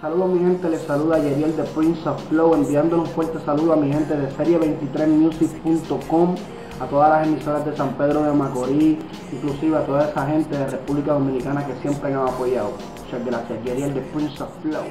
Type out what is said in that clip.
Saludos mi gente, les saluda Yeriel de Prince of Flow, enviándole un fuerte saludo a mi gente de serie23music.com, a todas las emisoras de San Pedro de Macorís, inclusive a toda esa gente de República Dominicana que siempre me han apoyado. Muchas gracias, Yeriel de Prince of Flow.